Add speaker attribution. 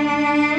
Speaker 1: Música